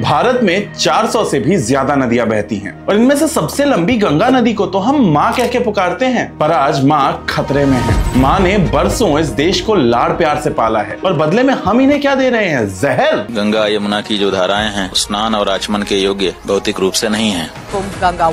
भारत में 400 से भी ज़्यादा नदियाँ बहती हैं। और इनमें से सबसे लंबी गंगा नदी को तो हम माँ कह के पुकारते हैं। पर आज माँ खतरे में है। माँ ने बरसों इस देश को लाड़ प्यार से पाला है। और बदले में हम इन्हें क्या दे रहे हैं? जहर? गंगा यमुना की जो धाराएँ हैं स्नान और आचमन के योग्य भौतिक रूप से नहीं है।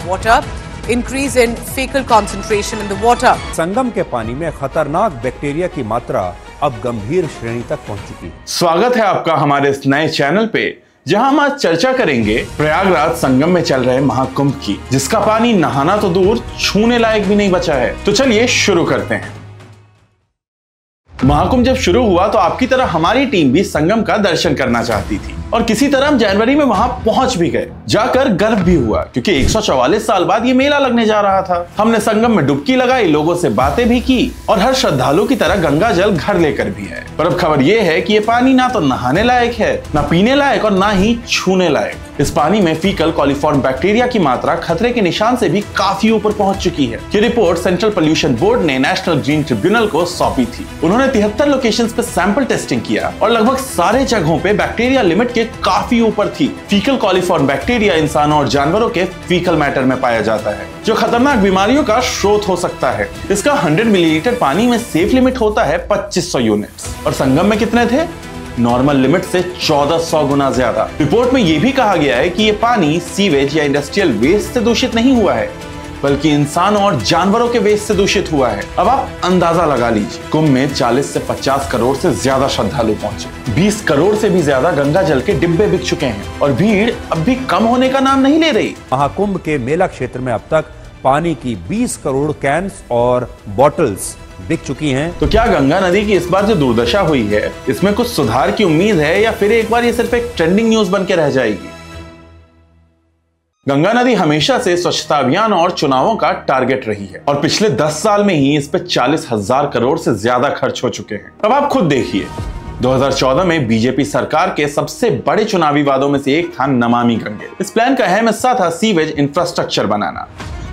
Water, increase in fecal concentration in the water. संगम के पानी में खतरनाक बैक्टीरिया की मात्रा अब गंभीर श्रेणी तक पहुँच चुकी है। स्वागत है आपका हमारे इस नए चैनल पे। जहाँ हम आज चर्चा करेंगे प्रयागराज संगम में चल रहे महाकुंभ की, जिसका पानी नहाना तो दूर, छूने लायक भी नहीं बचा है। तो चलिए शुरू करते हैं। महाकुंभ जब शुरू हुआ तो आपकी तरह हमारी टीम भी संगम का दर्शन करना चाहती थी। और किसी तरह हम जनवरी में वहाँ पहुँच भी गए। जाकर गर्व भी हुआ, क्योंकि 144 साल बाद ये मेला लगने जा रहा था। हमने संगम में डुबकी लगाई, लोगों से बातें भी की और हर श्रद्धालु की तरह गंगा जल घर लेकर भी है पर अब खबर ये है कि ये पानी ना तो नहाने लायक है, ना पीने लायक और ना ही छूने लायक। इस पानी में फीकल कॉलिफॉर्म बैक्टीरिया की मात्रा खतरे के निशान से भी काफ़ी ऊपर पहुँच चुकी है। ये रिपोर्ट सेंट्रल पोल्यूशन बोर्ड ने नेशनल ग्रीन ट्रिब्यूनल को सौंपी थी। उन्होंने तिहत्तर लोकेशन पे सैंपल टेस्टिंग किया और लगभग सारे जगहों पे बैक्टीरिया लिमिट के काफ़ी ऊपर थी। फीकल कॉलिफॉर्म बैक्टीरिया इंसानों और जानवरों के फीकल मैटर में पाया जाता है, जो खतरनाक बीमारियों का स्रोत हो सकता है। इसका 100 मिलीलीटर पानी में सेफ़ लिमिट होता है 2500 यूनिट्स। और संगम में कितने थे? नॉर्मल लिमिट से 1400 गुना ज़्यादा। रिपोर्ट में यह भी कहा गया है कि यह पानी सीवेज या इंडस्ट्रियल वेस्ट से दूषित नहीं हुआ है, बल्कि इंसानों और जानवरों के वेस्ट से दूषित हुआ है। अब आप अंदाज़ा लगा लीजिए, कुंभ में 40 से 50 करोड़ से ज़्यादा श्रद्धालु पहुँचे। 20 करोड़ से भी ज़्यादा गंगा जल के डिब्बे बिक चुके हैं, और भीड़ अब भी कम होने का नाम नहीं ले रही। महाकुंभ के मेला क्षेत्र में अब तक पानी की 20 करोड़ कैंस और बॉटल्स बिक चुकी हैं। तो क्या गंगा नदी की इस बार जो दुर्दशा हुई है, इसमें कुछ सुधार की उम्मीद है या फिर एक बार ये सिर्फ़ एक ट्रेंडिंग न्यूज़ बन के रह जाएगी? गंगा नदी हमेशा से स्वच्छता अभियान और चुनावों का टारगेट रही है और पिछले 10 साल में ही इस पर चालीस हज़ार करोड़ से ज़्यादा खर्च हो चुके हैं। अब आप खुद देखिए 2014 में बीजेपी सरकार के सबसे बड़े चुनावी वादों में से एक था नमामि गंगे। इस प्लान का अहम हिस्सा था सीवेज इंफ्रास्ट्रक्चर बनाना।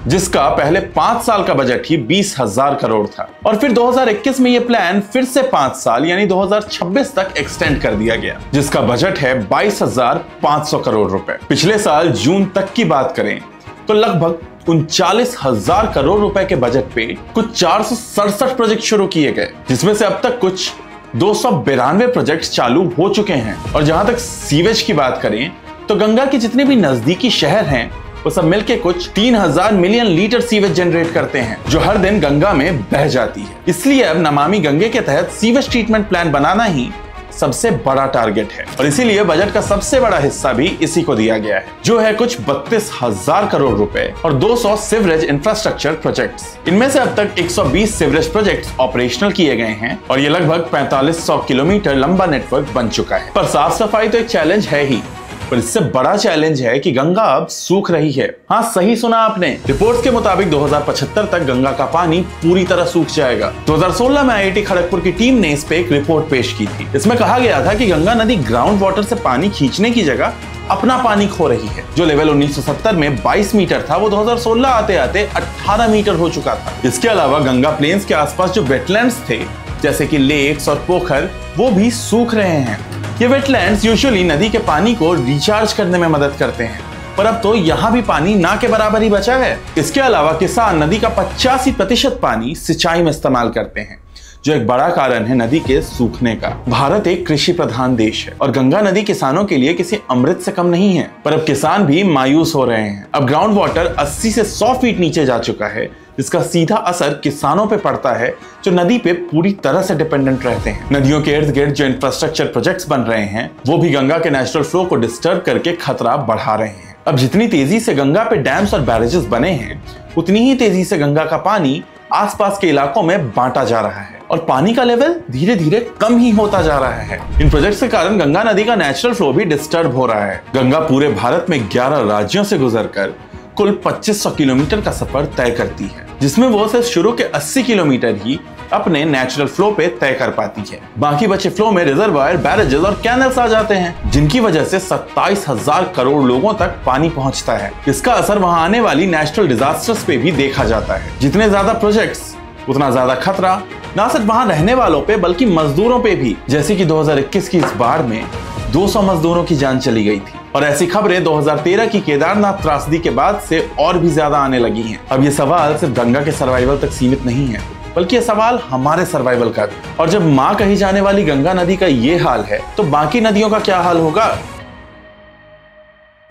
जिसका पहले पाँच साल का बजट ही बीस हज़ार करोड़ था। और फिर 2021 में यह प्लान फिर से पाँच साल, यानी 2026 तक एक्सटेंड कर दिया गया, जिसका बजट है बाईस हज़ार पाँच सौ करोड़ रुपए। पिछले साल जून तक की बात करें तो लगभग उनचालीस हज़ार करोड़ रुपए के बजट पे कुछ चार सौ सड़सठ प्रोजेक्ट शुरू किए गए, जिसमें से अब तक कुछ दो सौ बिरानवे प्रोजेक्ट चालू हो चुके हैं। और जहाँ तक सीवेज की बात करें तो गंगा के जितने भी नजदीकी शहर हैं वो सब मिलके कुछ तीन हज़ार मिलियन लीटर सीवेज जनरेट करते हैं, जो हर दिन गंगा में बह जाती है। इसलिए अब नमामि गंगे के तहत सीवेज ट्रीटमेंट प्लान बनाना ही सबसे बड़ा टारगेट है। और इसीलिए बजट का सबसे बड़ा हिस्सा भी इसी को दिया गया है, जो है कुछ बत्तीस हज़ार करोड़ रुपए और 200 सिवरेज इंफ्रास्ट्रक्चर प्रोजेक्ट्स इनमें से अब तक 120 सिवरेज प्रोजेक्ट्स ऑपरेशनल किए गए हैं और ये लगभग 4500 किलोमीटर लंबा नेटवर्क बन चुका है। पर साफ़ सफ़ाई तो एक चैलेंज है ही। पर इससे बड़ा चैलेंज है कि गंगा अब सूख रही है। हाँ सही सुना आपने। रिपोर्ट्स के मुताबिक 2075 तक गंगा का पानी पूरी तरह सूख जाएगा। 2016 में आईआईटी खड़गपुर की टीम ने इस पे एक रिपोर्ट पेश की थी। इसमें कहा गया था कि गंगा नदी ग्राउंड वाटर से पानी खींचने की जगह अपना पानी खो रही है। जो लेवल 1970 में 22 मीटर था, वो 2016 आते आते 18 मीटर हो चुका था। इसके अलावा गंगा प्लेन्स के आसपास जो वेटलैंड्स थे, जैसे कि लेक्स और पोखर, वो भी सूख रहे हैं। ये वेटलैंड्स यूजुअली नदी के पानी को रिचार्ज करने में मदद करते हैं। पर अब तो यहाँ भी पानी ना के बराबर ही बचा है। इसके अलावा किसान नदी का पचासी प्रतिशत पानी सिंचाई में इस्तेमाल करते हैं, जो एक बड़ा कारण है नदी के सूखने का। भारत एक कृषि प्रधान देश है और गंगा नदी किसानों के लिए किसी अमृत से कम नहीं है। पर अब किसान भी मायूस हो रहे हैं। अब ग्राउंड वाटर 80 से 100 फीट नीचे जा चुका है जिसका सीधा असर किसानों पे पड़ता है, जो नदी पे पूरी तरह से डिपेंडेंट रहते हैं। नदियों के इर्द गिर्द जो इंफ्रास्ट्रक्चर प्रोजेक्ट्स बन रहे हैं, वो भी गंगा के नेचुरल फ्लो को डिस्टर्ब करके खतरा बढ़ा रहे हैं। अब जितनी तेज़ी से गंगा पे डैम्स और बैरेजेस बने हैं, उतनी ही तेज़ी से गंगा का पानी आसपास के इलाकों में बांटा जा रहा है और पानी का लेवल धीरे धीरे कम ही होता जा रहा है। इन प्रोजेक्ट्स के कारण गंगा नदी का नेचुरल फ्लो भी डिस्टर्ब हो रहा है। गंगा पूरे भारत में 11 राज्यों से गुजरकर कुल 2500 किलोमीटर का सफ़र तय करती है, जिसमें वो सिर्फ़ शुरू के 80 किलोमीटर ही अपने नेचुरल फ्लो पे तय कर पाती है। बाकी बचे फ्लो में रिजर्वायर बैरेजेस और कैनल्स आ जाते हैं, जिनकी वजह से सत्ताईस हज़ार करोड़ लोगों तक पानी पहुँचता है। इसका असर वहाँ आने वाली नेचुरल डिजास्टर्स पे भी देखा जाता है। जितने ज़्यादा प्रोजेक्ट्स उतना ज़्यादा खतरा, न सिर्फ़ वहाँ रहने वालों पे, बल्कि मजदूरों पे भी। जैसे कि 2021 की इस बाढ़ में 200 मजदूरों की जान चली गई थी। और ऐसी खबरें 2013 की केदारनाथ त्रासदी के बाद से और भी ज़्यादा आने लगी हैं। अब ये सवाल सिर्फ़ गंगा के सर्वाइवल तक सीमित नहीं है, बल्कि ये सवाल हमारे सर्वाइवल का भी। और जब माँ कही जाने वाली गंगा नदी का ये हाल है तो बाकी नदियों का क्या हाल होगा?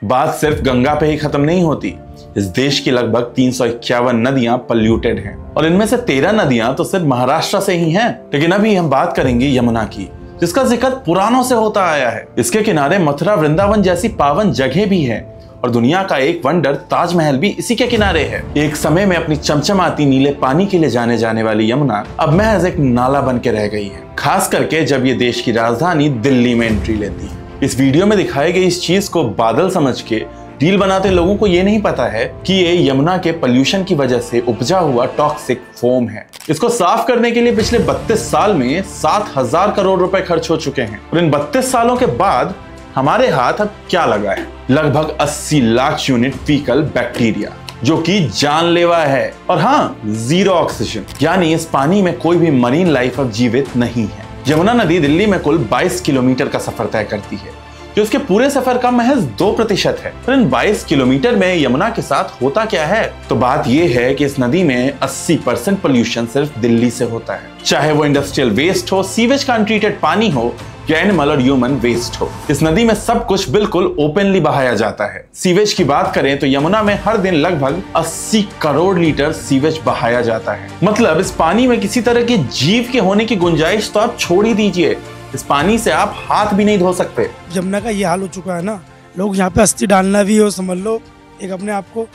बात सिर्फ़ गंगा पे ही खत्म नहीं होती। इस देश की लगभग तीन सौ इक्यावन नदियाँ पल्यूटेड हैं। और इनमें से तेरह नदियाँ तो सिर्फ़ महाराष्ट्र से ही हैं, लेकिन अभी हम बात करेंगे यमुना की। जिसका ज़िक्र पुरानों से होता आया है। इसके किनारे मथुरा, वृंदावन जैसी पावन जगह भी है और दुनिया का एक वंडर ताजमहल भी इसी के किनारे है। एक समय में अपनी चमचमाती नीले पानी के लिए जाने जाने वाली यमुना अब महज एक नाला बन के रह गई है। खास करके जब ये देश की राजधानी दिल्ली में एंट्री लेती है। इस वीडियो में दिखाई गई इस चीज़ को बादल समझ के डील बनाते लोगों को ये नहीं पता है कि ये यमुना के पॉल्यूशन की वजह से उपजा हुआ टॉक्सिक फोम है। इसको साफ़ करने के लिए पिछले 32 साल में सात हज़ार करोड़ रुपए खर्च हो चुके हैं। और इन 32 सालों के बाद हमारे हाथ अब क्या लगा है? लगभग 80 लाख यूनिट फीकल बैक्टीरिया, जो कि जानलेवा है। और हाँ ज़ीरो ऑक्सीजन, यानी इस पानी में कोई भी मरीन लाइफ अब जीवित नहीं है। यमुना नदी दिल्ली में कुल 22 किलोमीटर का सफ़र तय करती है। जो उसके पूरे सफ़र का महज दो प्रतिशत है। तो इन 22 किलोमीटर में यमुना के साथ होता क्या है? तो बात यह है कि इस नदी में 80 परसेंट पोल्यूशन सिर्फ़ दिल्ली से होता है। चाहे वो इंडस्ट्रियल वेस्ट हो सीवेज का अनट्रीटेड पानी हो, या एनिमल और ह्यूमन वेस्ट हो। इस नदी में सब कुछ बिल्कुल ओपनली बहाया जाता है। सीवेज की बात करें तो यमुना में हर दिन लगभग 80 करोड़ लीटर सीवेज बहाया जाता है। मतलब इस पानी में किसी तरह के जीव के होने की गुंजाइश तो आप छोड़ ही दीजिए। इस पानी से आप हाथ भी नहीं धो सकते। जमुना का ये हाल हो चुका है ना लोग यहाँ पे अस्थि डालना भी हो समझ लो। एक अपने आप को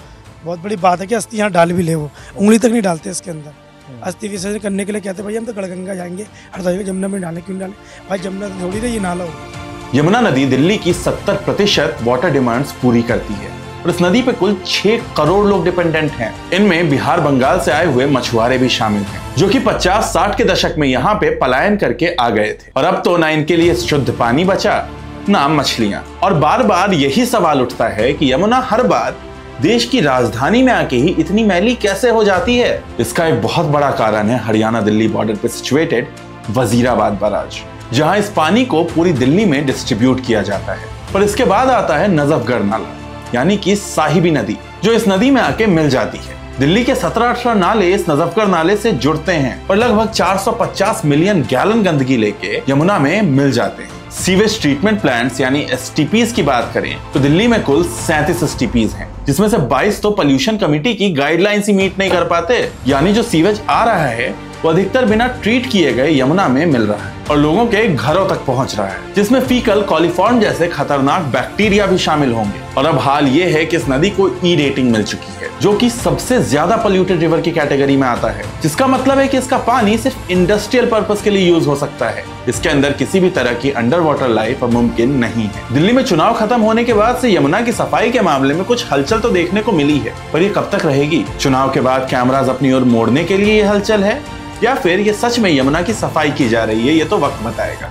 बहुत बड़ी बात है कि अस्थि यहाँ डाल भी ले वो उंगली तक नहीं डालते इसके अंदर। अस्थि विसर्जन करने के लिए कहते भाई हम तो गड़गंगा जाएँगे हर जमुना में डालें क्यों डालें? भाई जमुना तो थोड़ी ये नाला हो। यमुना नदी दिल्ली की 70 प्रतिशत वाटर डिमांड्स पूरी करती है। और इस नदी पे कुल छह करोड़ लोग डिपेंडेंट हैं। इनमें बिहार, बंगाल से आए हुए मछुआरे भी शामिल हैं, जो कि 50-60 के दशक में यहाँ पे पलायन करके आ गए थे। और अब तो ना इनके लिए शुद्ध पानी बचा, ना मछलियाँ। और बार बार यही सवाल उठता है कि यमुना हर बार देश की राजधानी में आके ही इतनी मैली कैसे हो जाती है? इसका एक बहुत बड़ा कारण है हरियाणा दिल्ली बॉर्डर पे सिचुएटेड वजीराबाद बराज जहाँ इस पानी को पूरी दिल्ली में डिस्ट्रीब्यूट किया जाता है। पर इसके बाद आता है नजफगढ़ नाला। यानी कि साहिबी नदी, जो इस नदी में आके मिल जाती है। दिल्ली के 17-18 नाले इस नजफगढ़ नाले से जुड़ते हैं और लगभग 450 मिलियन गैलन गंदगी लेके यमुना में मिल जाते हैं। सीवेज ट्रीटमेंट प्लांट्स यानी एस की बात करें तो दिल्ली में कुल सैंतीस एस हैं, जिसमें से 22 तो पोल्यूशन कमेटी की गाइडलाइंस ही मीट नहीं कर पाते। यानी जो सीवेज आ रहा है वो अधिकतर बिना ट्रीट किए गए यमुना में मिल रहा है और लोगों के घरों तक पहुँच रहा है, जिसमें फीकल कॉलिफॉर्म जैसे खतरनाक बैक्टीरिया भी शामिल होंगे। और अब हाल ये है कि इस नदी को ई रेटिंग मिल चुकी है, जो कि सबसे ज़्यादा पोल्यूटेड रिवर की कैटेगरी में आता है, जिसका मतलब है कि इसका पानी सिर्फ़ इंडस्ट्रियल पर्पज के लिए यूज़ हो सकता है। इसके अंदर किसी भी तरह की अंडर वाटर लाइफ मुमकिन नहीं है। दिल्ली में चुनाव खत्म होने के बाद से यमुना की सफ़ाई के मामले में कुछ हलचल तो देखने को मिली है, पर ये कब तक रहेगी? चुनाव के बाद कैमराज अपनी ओर मोड़ने के लिए ये हलचल है? या फिर ये सच में यमुना की सफ़ाई की जा रही है, ये तो वक्त बताएगा।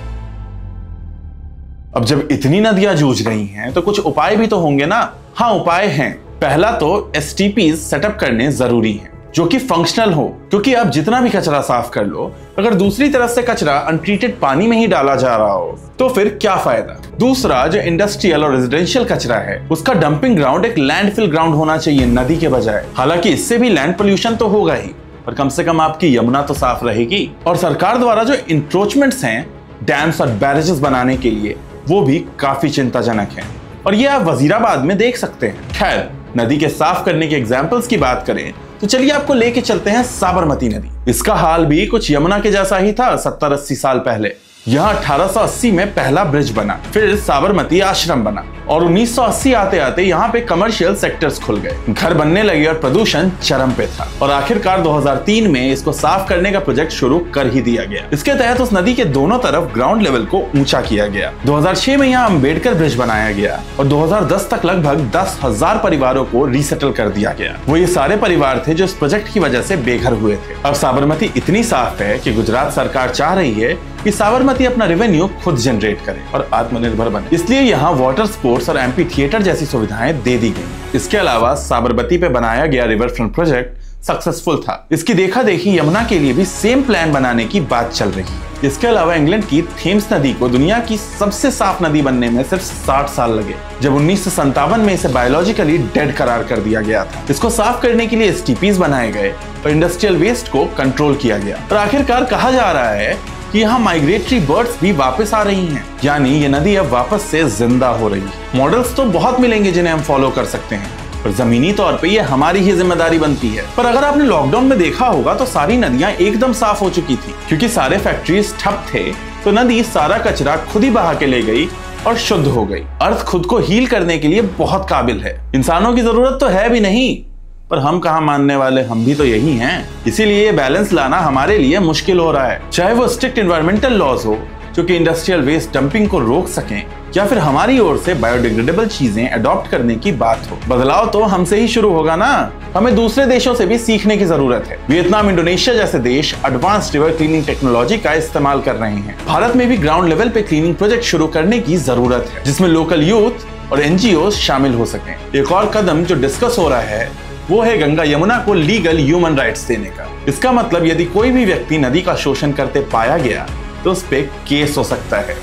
अब जब इतनी नदियाँ जूझ रही हैं तो कुछ उपाय भी तो होंगे ना? हाँ उपाय हैं। पहला तो एस सेटअप करने ज़रूरी है, जो कि फंक्शनल हो, क्योंकि आप जितना भी कचरा साफ़ कर लो, अगर दूसरी तरफ़ से कचरा अनट्रीटेड पानी में ही डाला जा रहा हो तो फिर क्या फ़ायदा? दूसरा, जो इंडस्ट्रियल और रेजिडेंशियल कचरा है, उसका डंपिंग ग्राउंड एक लैंडफिल ग्राउंड होना चाहिए नदी के बजाय। हालाँकि इससे भी लैंड पोल्यूशन तो होगा ही। पर कम से कम आपकी यमुना तो साफ़ रहेगी। और सरकार द्वारा जो इंक्रोचमेंट्स हैं डैम्स और बैरेजेस बनाने के लिए, वो भी काफ़ी चिंताजनक हैं। और ये आप वजीराबाद में देख सकते हैं। खैर, नदी के साफ़ करने के एग्जाम्पल्स की बात करें तो चलिए आपको लेके चलते हैं साबरमती नदी। इसका हाल भी कुछ यमुना के जैसा ही था सत्तर अस्सी साल पहले। यहाँ 1880 में पहला ब्रिज बना, फिर साबरमती आश्रम बना। और 1980 आते आते यहाँ पे कमर्शियल सेक्टर्स खुल गए। घर बनने लगे और प्रदूषण चरम पे था। और आखिरकार 2003 में इसको साफ़ करने का प्रोजेक्ट शुरू कर ही दिया गया। इसके तहत उस नदी के दोनों तरफ़ ग्राउंड लेवल को ऊँचा किया गया। 2006 में यहाँ अंबेडकर ब्रिज बनाया गया और 2010 तक लगभग दस हज़ार परिवारों को रिसेटल कर दिया गया। वो ये सारे परिवार थे जो इस प्रोजेक्ट की वजह से बेघर हुए थे। अब साबरमती इतनी साफ़ है की गुजरात सरकार चाह रही है कि साबरमती अपना रेवेन्यू खुद जनरेट करे और आत्मनिर्भर बने। इसलिए यहाँ वाटर स्पोर्ट्स और एमपी थिएटर जैसी सुविधाएँ दे दी गई। इसके अलावा साबरमती पे बनाया गया रिवर फ्रंट प्रोजेक्ट सक्सेसफुल था। इसकी देखा देखी यमुना के लिए भी सेम प्लान बनाने की बात चल रही। है इसके अलावा इंग्लैंड की थेम्स नदी को दुनिया की सबसे साफ़ नदी बनने में सिर्फ़ 60 साल लगे, जब उन्नीस में इसे बायोलॉजिकली डेड करार कर दिया गया था। इसको साफ़ करने के लिए एस बनाए गए और इंडस्ट्रियल वेस्ट को कंट्रोल किया गया। और आखिरकार कहा जा रहा है कि यहाँ माइग्रेटरी बर्ड्स भी वापस आ रही हैं। यानी ये नदी अब वापस से ज़िंदा हो रही है। मॉडल्स तो बहुत मिलेंगे जिन्हें हम फॉलो कर सकते हैं। पर जमीनी तौर पे ये हमारी ही ज़िम्मेदारी बनती है। पर अगर आपने लॉकडाउन में देखा होगा तो सारी नदियाँ एकदम साफ़ हो चुकी थी। क्योंकि सारे फैक्ट्रीज ठप थे तो नदी सारा कचरा खुद ही बहा के ले गई और शुद्ध हो गई। अर्थ खुद को हील करने के लिए बहुत काबिल है। इंसानों की ज़रूरत तो है भी नहीं। पर हम कहा मानने वाले? हम भी तो यही हैं। इसीलिए बैलेंस लाना हमारे लिए मुश्किल हो रहा है। चाहे वो स्ट्रिक्ट इन्वायरमेंटल लॉज हो, जो कि इंडस्ट्रियल वेस्ट डंपिंग को रोक सकें, या फिर हमारी ओर से बायोडिग्रेडेबल चीज़ें अडॉप्ट करने की बात हो। बदलाव तो हमसे ही शुरू होगा ना? हमें दूसरे देशों से भी सीखने की ज़रूरत है। वियतनाम, इंडोनेशिया जैसे देश एडवांस रिवर क्लीनिंग टेक्नोलॉजी का इस्तेमाल कर रहे हैं। भारत में भी ग्राउंड लेवल पे क्लीनिंग प्रोजेक्ट शुरू करने की ज़रूरत है, जिसमें लोकल यूथ और एनजीओ शामिल हो सके। एक और कदम जो डिस्कस हो रहा है वो है गंगा यमुना को लीगल ह्यूमन राइट्स देने का। इसका मतलब यदि कोई भी व्यक्ति नदी का शोषण करते पाया गया तो उस पर केस हो सकता है।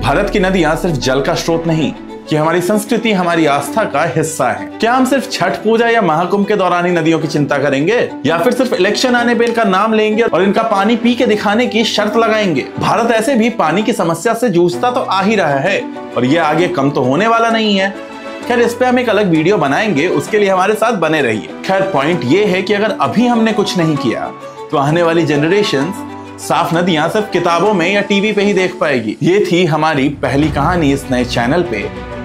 भारत की नदियाँ सिर्फ़ जल का स्रोत नहीं कि हमारी संस्कृति, हमारी आस्था का हिस्सा है। क्या हम सिर्फ़ छठ पूजा या महाकुंभ के दौरान ही नदियों की चिंता करेंगे? या फिर सिर्फ़ इलेक्शन आने पर इनका नाम लेंगे और इनका पानी पी के दिखाने की शर्त लगाएँगे? भारत ऐसे भी पानी की समस्या से जूझता तो आ ही रहा है, और ये आगे कम तो होने वाला नहीं है। खैर, इस पे हम एक अलग वीडियो बनाएँगे, उसके लिए हमारे साथ बने रहिए। खैर पॉइंट ये है कि अगर अभी हमने कुछ नहीं किया तो आने वाली जनरेशन साफ़ नदियाँ सिर्फ़ किताबों में या टीवी पे ही देख पाएगी। ये थी हमारी पहली कहानी इस नए चैनल पे,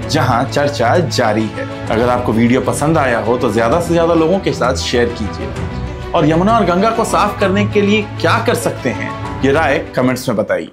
जहाँ चर्चा जारी है। अगर आपको वीडियो पसंद आया हो तो ज़्यादा से ज़्यादा लोगों के साथ शेयर कीजिए। और यमुना और गंगा को साफ़ करने के लिए क्या कर सकते हैं, ये राय कमेंट्स में बताइए।